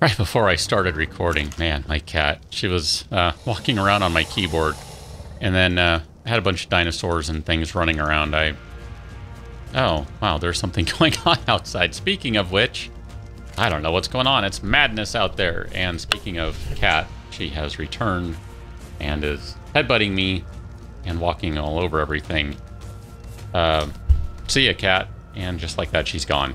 Right before I started recording, man, my cat, she was uh, walking around on my keyboard. And then uh, I had a bunch of dinosaurs and things running around. I. Oh, wow, there's something going on outside. Speaking of which, I don't know what's going on. It's madness out there. And speaking of cat, she has returned and is headbutting me and walking all over everything. Uh, see ya, cat. And just like that, she's gone.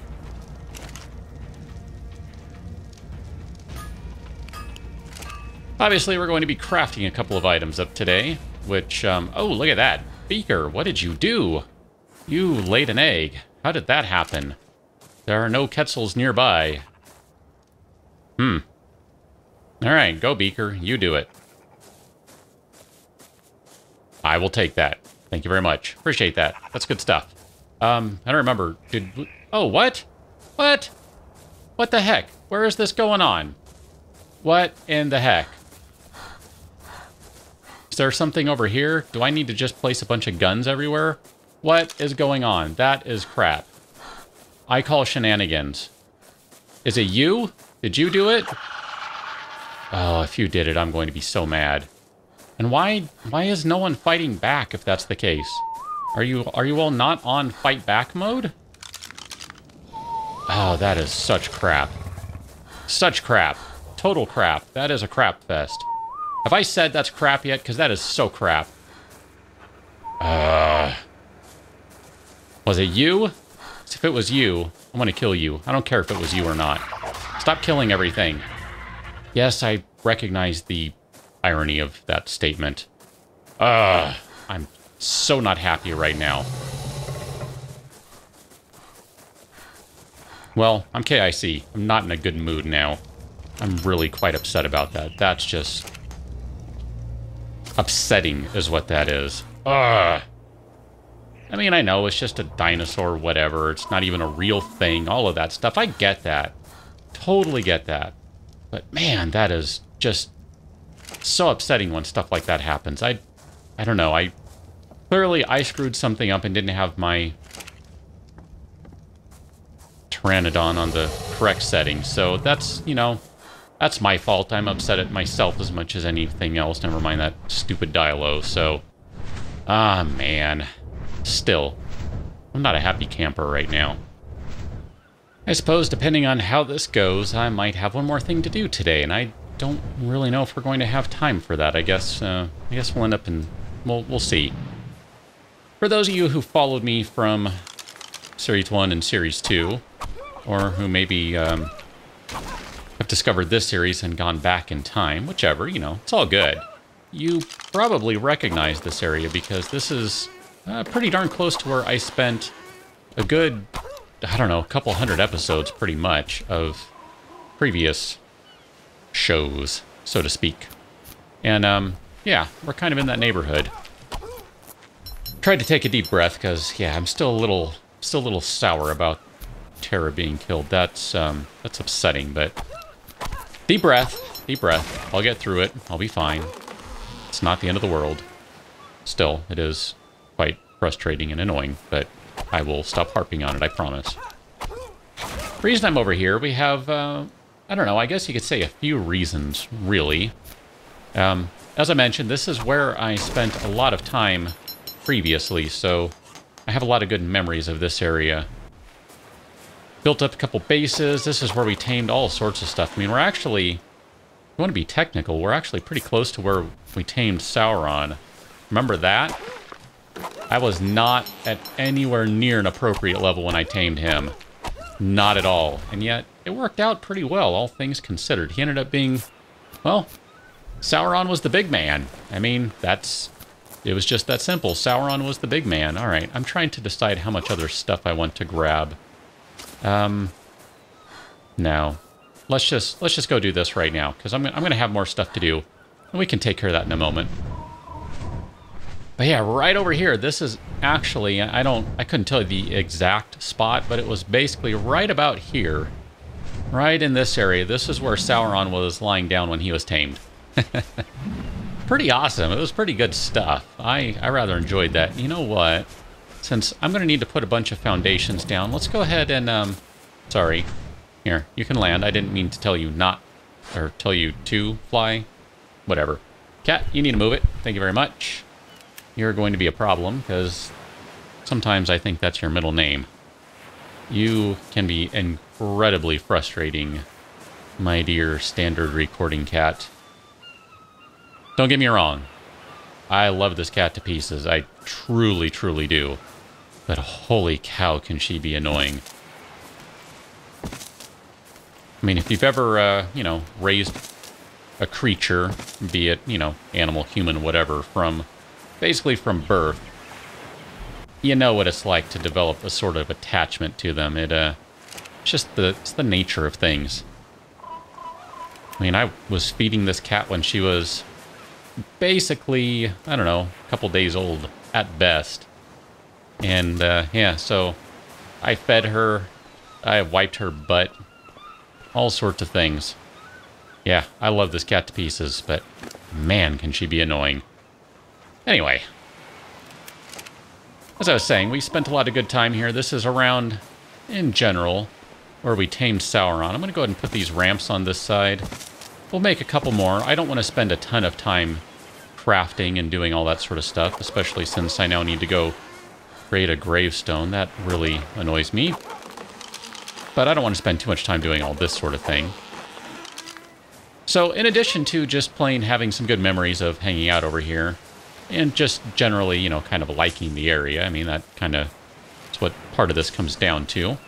Obviously, we're going to be crafting a couple of items up today, which, um, oh, look at that. Beaker, what did you do? You laid an egg. How did that happen? There are no Quetzals nearby. Hmm. Alright, go Beaker. You do it. I will take that. Thank you very much. Appreciate that. That's good stuff. Um, I don't remember. Did... Oh, what? What? What the heck? Where is this going on? What in the heck? Is there something over here? Do I need to just place a bunch of guns everywhere? What is going on? That is crap. I call shenanigans. Is it you? Did you do it? Oh, if you did it, I'm going to be so mad. And why why is no one fighting back if that's the case? Are you are you all not on fight back mode? Oh, that is such crap. Such crap. Total crap. That is a crap fest. Have I said that's crap yet? Because that is so crap. Uh, was it you? If it was you, I'm going to kill you. I don't care if it was you or not. Stop killing everything. Yes, I recognize the irony of that statement. I'm so not happy right now. Well, I'm KIC. I'm not in a good mood now. I'm really quite upset about that. That's just upsetting is what that is. Ugh. I mean, I know it's just a dinosaur, whatever. It's not even a real thing. All of that stuff. I get that. Totally get that. But man, that is just so upsetting when stuff like that happens. I, I don't know. I clearly I screwed something up and didn't have my Pteranodon on the correct setting. So that's, you know, that's my fault. I'm upset at myself as much as anything else. Never mind that stupid Dilo. So, ah, man. Still, I'm not a happy camper right now. I suppose, depending on how this goes, I might have one more thing to do today, and I don't really know if we're going to have time for that. I guess, uh, I guess we'll end up in, we'll, we'll see. For those of you who followed me from Series 1 and Series 2, or who maybe um, discovered this series and gone back in time, whichever, you know, it's all good. You probably recognize this area because this is uh, pretty darn close to where I spent a good, I don't know, a couple hundred episodes pretty much of previous shows, so to speak. And, um, yeah, we're kind of in that neighborhood. Tried to take a deep breath because, yeah, I'm still a little, still a little sour about Terra being killed. That's, um, that's upsetting, but Deep breath. Deep breath. I'll get through it. I'll be fine. It's not the end of the world. Still, it is quite frustrating and annoying, but I will stop harping on it, I promise. Reason I'm over here, we have, uh, I don't know, I guess you could say a few reasons, really. Um, as I mentioned, this is where I spent a lot of time previously, so I have a lot of good memories of this area. Built up a couple bases. This is where we tamed all sorts of stuff. I mean, we're actually, you want to be technical, we're actually pretty close to where we tamed Sauron. Remember that? I was not at anywhere near an appropriate level when I tamed him. Not at all. And yet, it worked out pretty well, all things considered. He ended up being, well, Sauron was the big man. I mean, that's, it was just that simple. Sauron was the big man. All right, I'm trying to decide how much other stuff I want to grab. Um, no. Let's just let's just go do this right now because I'm I'm gonna have more stuff to do, and we can take care of that in a moment. But yeah, right over here. This is actually I don't I couldn't tell you the exact spot, but it was basically right about here, right in this area. This is where Sauron was lying down when he was tamed. pretty awesome. It was pretty good stuff. I I rather enjoyed that. You know what? Since I'm going to need to put a bunch of foundations down, let's go ahead and, um, sorry, here, you can land. I didn't mean to tell you not or tell you to fly. Whatever. Cat, you need to move it. Thank you very much. You're going to be a problem because sometimes I think that's your middle name. You can be incredibly frustrating, my dear standard recording cat. Don't get me wrong. I love this cat to pieces. I truly, truly do. But holy cow, can she be annoying. I mean, if you've ever, uh, you know, raised a creature, be it, you know, animal, human, whatever, from basically from birth, you know what it's like to develop a sort of attachment to them. It, uh, it's just the, it's the nature of things. I mean, I was feeding this cat when she was basically, I don't know, a couple days old at best. And, uh, yeah, so I fed her, I wiped her butt, all sorts of things. Yeah, I love this cat to pieces, but man, can she be annoying. Anyway, as I was saying, we spent a lot of good time here. This is around, in general, where we tamed Sauron. I'm going to go ahead and put these ramps on this side. We'll make a couple more. I don't want to spend a ton of time crafting and doing all that sort of stuff, especially since I now need to go create a gravestone. That really annoys me. But I don't want to spend too much time doing all this sort of thing. So in addition to just plain having some good memories of hanging out over here, and just generally, you know, kind of liking the area, I mean, that kind of is what part of this comes down to.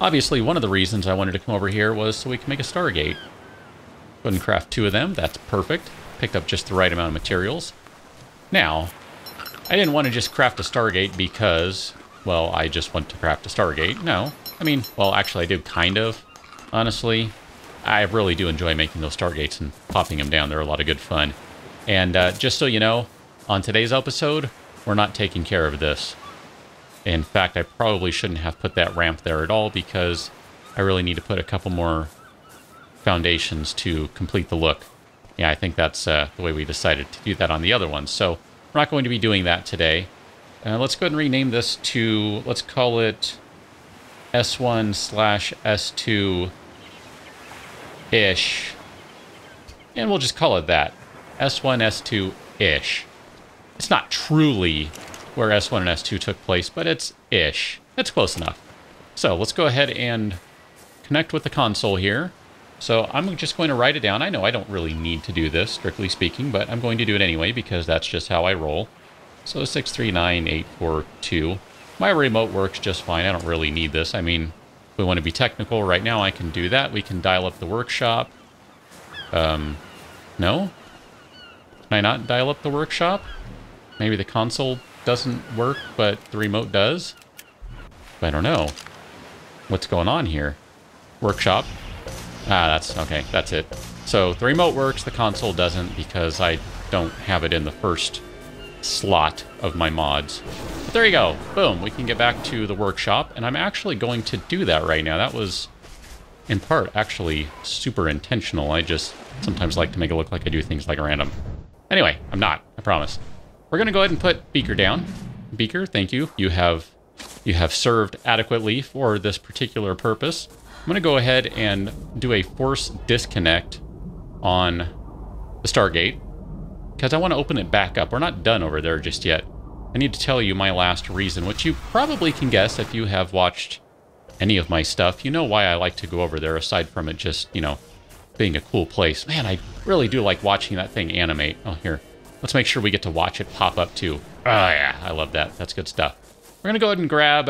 Obviously, one of the reasons I wanted to come over here was so we can make a Stargate. Go ahead and craft two of them. That's perfect. Picked up just the right amount of materials. Now, I didn't want to just craft a Stargate because, well, I just want to craft a Stargate. No. I mean, well, actually, I do kind of, honestly. I really do enjoy making those Stargates and popping them down. They're a lot of good fun. And uh, just so you know, on today's episode, we're not taking care of this. In fact, I probably shouldn't have put that ramp there at all because I really need to put a couple more foundations to complete the look. Yeah, I think that's uh, the way we decided to do that on the other ones. So we're not going to be doing that today. Uh, let's go ahead and rename this to, let's call it S1 slash S2-ish. And we'll just call it that. S1, S2-ish. It's not truly where S1 and S2 took place, but it's ish. It's close enough. So let's go ahead and connect with the console here. So I'm just going to write it down. I know I don't really need to do this, strictly speaking, but I'm going to do it anyway because that's just how I roll. So 639842. My remote works just fine. I don't really need this. I mean, if we want to be technical right now, I can do that. We can dial up the workshop. Um, no? Can I not dial up the workshop? Maybe the console doesn't work, but the remote does? I don't know. What's going on here? Workshop. Ah, that's okay. That's it. So the remote works, the console doesn't because I don't have it in the first slot of my mods. But there you go. Boom. We can get back to the workshop, and I'm actually going to do that right now. That was, in part, actually super intentional. I just sometimes like to make it look like I do things like a random. Anyway, I'm not. I promise. We're going to go ahead and put Beaker down. Beaker, thank you. You have you have served adequately for this particular purpose. I'm going to go ahead and do a force disconnect on the Stargate because I want to open it back up. We're not done over there just yet. I need to tell you my last reason, which you probably can guess if you have watched any of my stuff. You know why I like to go over there, aside from it just, you know, being a cool place. Man, I really do like watching that thing animate. Oh, here. Let's make sure we get to watch it pop up too. Oh yeah, I love that. That's good stuff. We're gonna go ahead and grab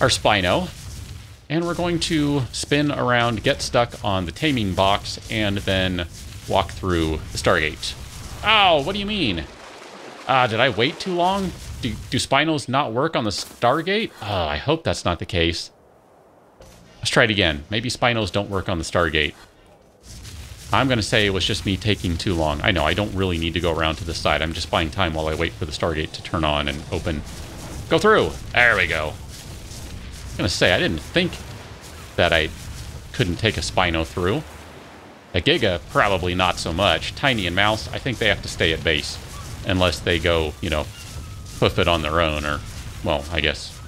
our Spino. And we're going to spin around, get stuck on the taming box, and then walk through the Stargate. Oh, what do you mean? Ah, uh, did I wait too long? Do, do Spinos not work on the Stargate? Oh, I hope that's not the case. Let's try it again. Maybe Spinos don't work on the Stargate. I'm going to say it was just me taking too long. I know, I don't really need to go around to the side. I'm just buying time while I wait for the Stargate to turn on and open. Go through! There we go. I'm going to say, I didn't think that I couldn't take a Spino through. A Giga, probably not so much. Tiny and Mouse, I think they have to stay at base. Unless they go, you know, hoof it on their own, or, well, I guess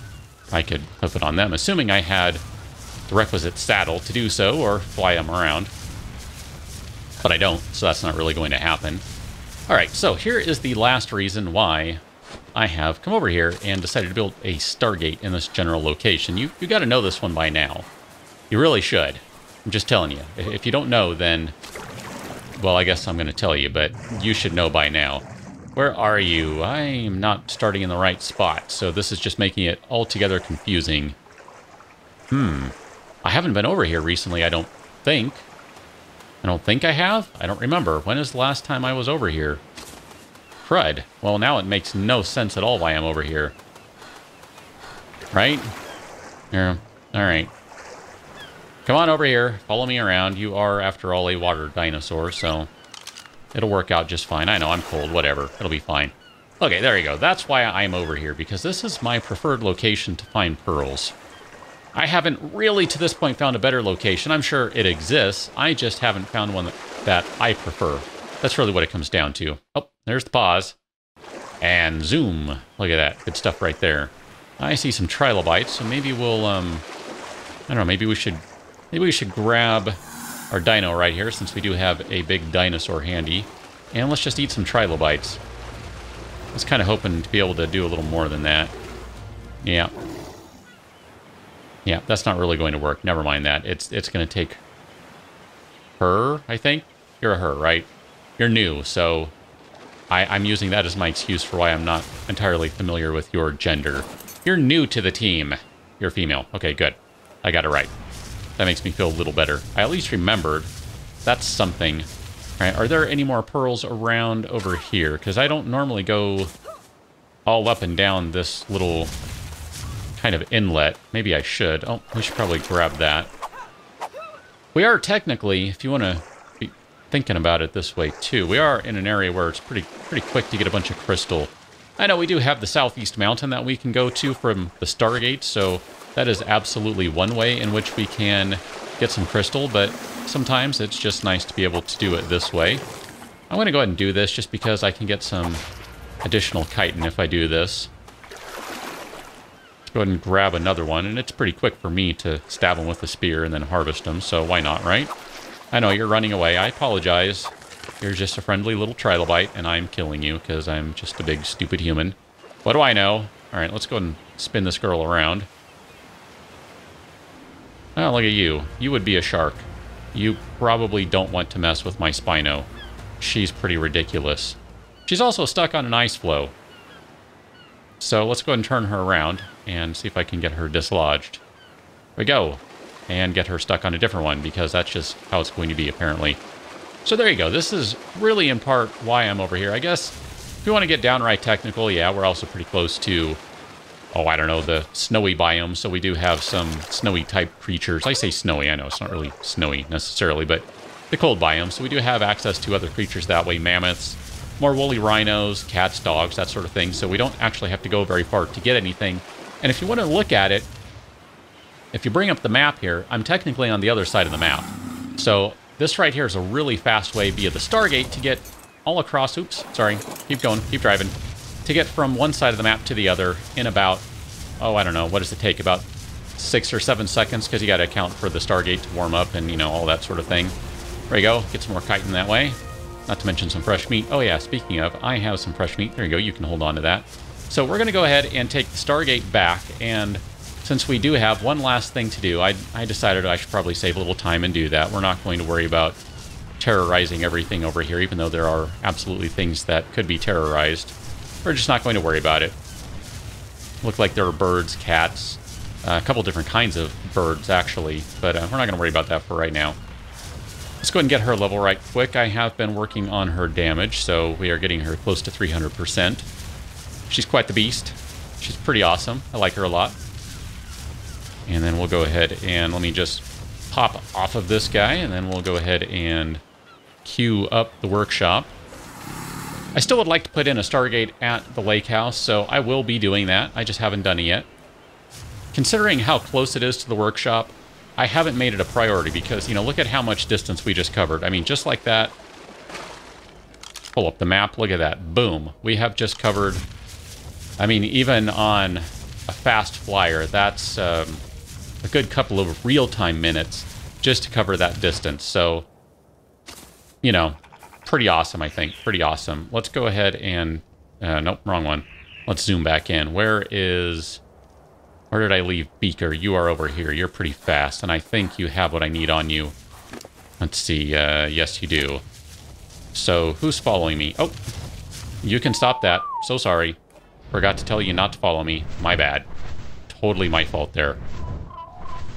I could hoof it on them. Assuming I had the requisite saddle to do so or fly them around. But I don't, so that's not really going to happen. All right, so here is the last reason why I have come over here and decided to build a Stargate in this general location. You you got to know this one by now. You really should. I'm just telling you. If you don't know, then well, I guess I'm going to tell you, but you should know by now. Where are you? I'm not starting in the right spot, so this is just making it altogether confusing. Hmm. I haven't been over here recently, I don't think. I don't think I have? I don't remember. When is the last time I was over here? Crud. Well, now it makes no sense at all why I'm over here. Right? Yeah. Alright. Come on over here. Follow me around. You are, after all, a water dinosaur, so it'll work out just fine. I know, I'm cold. Whatever. It'll be fine. Okay, there you go. That's why I'm over here, because this is my preferred location to find pearls. I haven't really, to this point, found a better location. I'm sure it exists. I just haven't found one that, I prefer. That's really what it comes down to. Oh, there's the pause. And zoom. Look at that. Good stuff right there. I see some trilobites, so maybe we'll, um... I don't know, maybe we should Maybe we should grab our dino right here, since we do have a big dinosaur handy. And let's just eat some trilobites. I was kind of hoping to be able to do a little more than that. Yeah. Yeah, that's not really going to work. Never mind that. It's it's going to take her, I think. You're a her, right? You're new, so I, I'm using that as my excuse for why I'm not entirely familiar with your gender. You're new to the team. You're female. Okay, good. I got it right. That makes me feel a little better. I at least remembered. That's something. All right, are there any more pearls around over here? Because I don't normally go all up and down this little kind of inlet. Maybe I should. Oh, we should probably grab that. We are technically, if you want to be thinking about it this way too, we are in an area where it's pretty pretty quick to get a bunch of crystal. I know we do have the southeast mountain that we can go to from the Stargate, so that is absolutely one way in which we can get some crystal, but sometimes it's just nice to be able to do it this way. I'm going to go ahead and do this just because I can get some additional chitin if I do this. Go ahead and grab another one, and it's pretty quick for me to stab them with a spear and then harvest them, so why not, right? I know, you're running away. I apologize. You're just a friendly little trilobite, and I'm killing you because I'm just a big, stupid human. What do I know? All right, let's go and spin this girl around. Oh, look at you. You would be a shark. You probably don't want to mess with my Spino. She's pretty ridiculous. She's also stuck on an ice floe. So let's go ahead and turn her around and see if I can get her dislodged. There we go. And get her stuck on a different one because that's just how it's going to be apparently. So there you go. This is really in part why I'm over here. I guess if you want to get downright technical, yeah, we're also pretty close to oh, I don't know, the snowy biome. So we do have some snowy type creatures. I say snowy, I know it's not really snowy necessarily, but the cold biome. So we do have access to other creatures that way, mammoths, more woolly rhinos, cats, dogs, that sort of thing. So we don't actually have to go very far to get anything. And if you want to look at it, if you bring up the map here, I'm technically on the other side of the map. So this right here is a really fast way via the Stargate to get all across. Oops, sorry. Keep going, keep driving to get from one side of the map to the other in about, oh, I don't know, what does it take? About six or seven seconds because you got to account for the Stargate to warm up and, you know, all that sort of thing. There you go. Get some more chitin that way. Not to mention some fresh meat. Oh, yeah, speaking of, I have some fresh meat. There you go. You can hold on to that. So we're going to go ahead and take the Stargate back. And since we do have one last thing to do, I, I decided I should probably save a little time and do that. We're not going to worry about terrorizing everything over here, even though there are absolutely things that could be terrorized. We're just not going to worry about it. Look like there are birds, cats, uh, a couple different kinds of birds, actually, but uh, we're not going to worry about that for right now. Let's go ahead and get her level right quick. I have been working on her damage, so we are getting her close to 300%. She's quite the beast. She's pretty awesome. I like her a lot. And then we'll go ahead and let me just pop off of this guy, and then we'll go ahead and queue up the workshop. I still would like to put in a Stargate at the lake house, so I will be doing that. I just haven't done it yet. Considering how close it is to the workshop, I haven't made it a priority because, you know, look at how much distance we just covered. I mean, just like that. Pull up the map. Look at that. Boom. We have just covered... I mean, even on a fast flyer, that's... Um, a good couple of real-time minutes just to cover that distance. So, you know, pretty awesome, I think. Pretty awesome. Let's go ahead and... Uh, nope, wrong one. Let's zoom back in. Where is... Where did I leave Beaker? You are over here. You're pretty fast, and I think you have what I need on you. Let's see. Uh, yes, you do. So, who's following me? Oh, you can stop that. So sorry. Forgot to tell you not to follow me. My bad. Totally my fault there.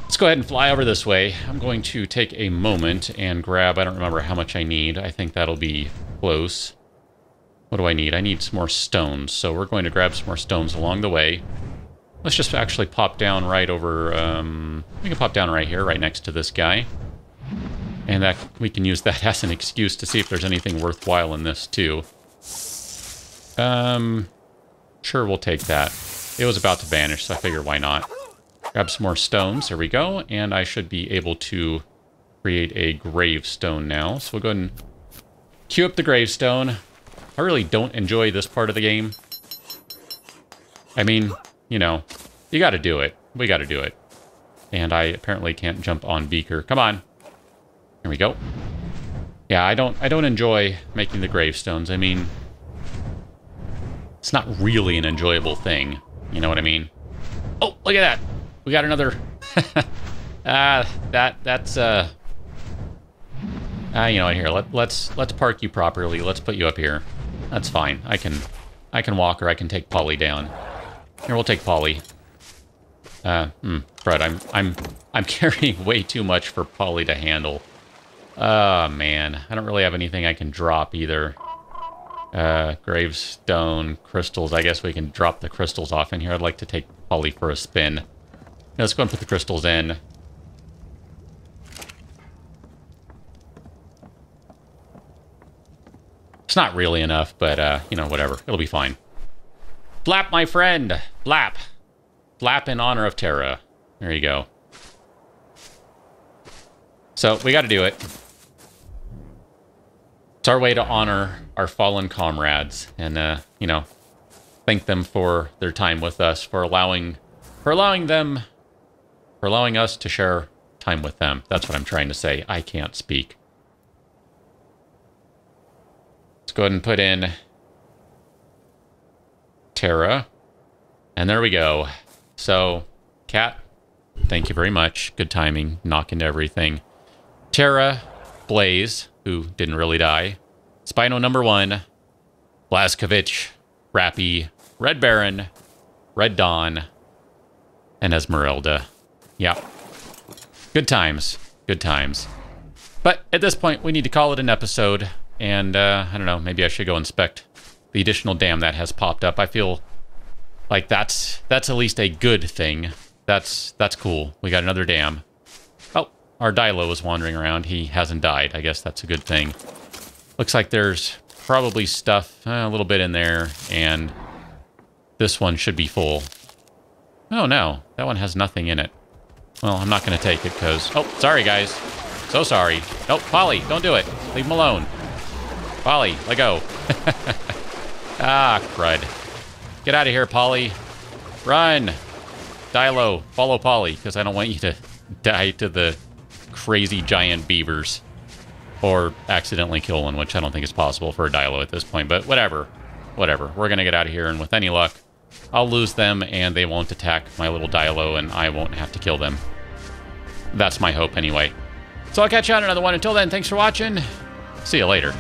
Let's go ahead and fly over this way. I'm going to take a moment and grab... I don't remember how much I need. I think that'll be close. What do I need? I need some more stones. So we're going to grab some more stones along the way. Let's just actually pop down right over... Um, we can pop down right here, right next to this guy. And that we can use that as an excuse to see if there's anything worthwhile in this, too. Um, sure, we'll take that. It was about to vanish, so I figure why not. Grab some more stones. There we go. And I should be able to create a gravestone now. So we'll go ahead and queue up the gravestone. I really don't enjoy this part of the game. I mean, you know, you got to do it. We got to do it. And I apparently can't jump on Beaker. Come on. Here we go. Yeah, I don't I don't enjoy making the gravestones. I mean, it's not really an enjoyable thing. You know what I mean? Oh, look at that. We got another... Ah, uh, that, that's, uh... Ah, uh, you know here, let, let's, let's park you properly. Let's put you up here. That's fine. I can, I can walk or I can take Polly down. Here, we'll take Polly. Uh, hmm, Fred, I'm, I'm, I'm carrying way too much for Polly to handle. Oh, man. I don't really have anything I can drop either. Uh, gravestone, crystals. I guess we can drop the crystals off in here. I'd like to take Polly for a spin. Now, let's go and put the crystals in. It's not really enough, but, uh, you know, whatever. It'll be fine. Blap, my friend! Blap! Blap in honor of Terra. There you go. So, we gotta do it. It's our way to honor our fallen comrades and, uh, you know, thank them for their time with us, for allowing, for allowing them, for allowing us to share time with them. That's what I'm trying to say. I can't speak. Let's go ahead and put in Terra. And there we go. So, Cat, thank you very much. Good timing. Knock into everything. Terra, Blaze, who didn't really die. Spino number one, Blazkowicz, Rappy, Red Baron, Red Dawn, and Esmeralda. Yeah. Good times. Good times. But at this point, we need to call it an episode. And, uh, I don't know, maybe I should go inspect the additional dam that has popped up. I feel like that's that's at least a good thing. That's that's cool. We got another dam. Oh, our Dilo is wandering around. He hasn't died. I guess that's a good thing. Looks like there's probably stuff, uh, a little bit in there, and this one should be full. Oh, no. That one has nothing in it. Well, I'm not going to take it because... Oh, sorry, guys. So sorry. Nope, Polly, don't do it. Leave him alone. Polly, let go. ah, crud. Get out of here, Polly. Run. Dilo, follow Polly, because I don't want you to die to the crazy giant beavers. Or accidentally kill one, which I don't think is possible for a Dilo at this point, but whatever. Whatever. We're going to get out of here, and with any luck, I'll lose them, and they won't attack my little Dilo, and I won't have to kill them. That's my hope, anyway. So I'll catch you on another one. Until then, thanks for watching. See you later.